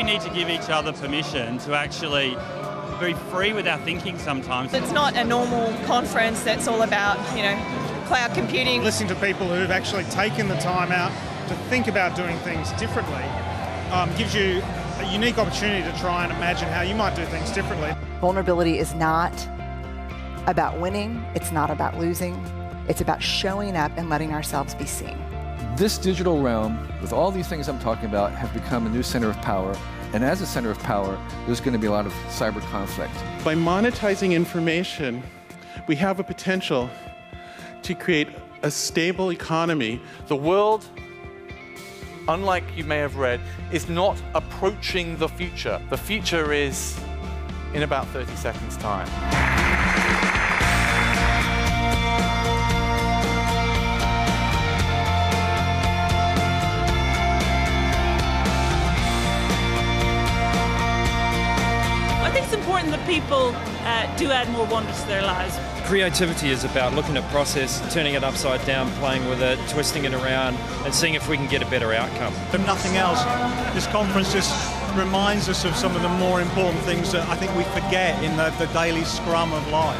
we need to give each other permission to actually be free with our thinking sometimes. It's not a normal conference that's all about, you know, cloud computing. Listening to people who've actually taken the time out to think about doing things differently um, gives you a unique opportunity to try and imagine how you might do things differently. Vulnerability is not about winning, it's not about losing, it's about showing up and letting ourselves be seen. This digital realm, with all these things I'm talking about, have become a new center of power. And as a center of power, there's going to be a lot of cyber conflict. By monetizing information, we have a potential to create a stable economy. The world, unlike you may have read, is not approaching the future. The future is in about 30 seconds' time. Important that people uh, do add more wonder to their lives. Creativity is about looking at process, turning it upside down, playing with it, twisting it around, and seeing if we can get a better outcome. If nothing else, this conference just reminds us of some of the more important things that I think we forget in the, the daily scrum of life.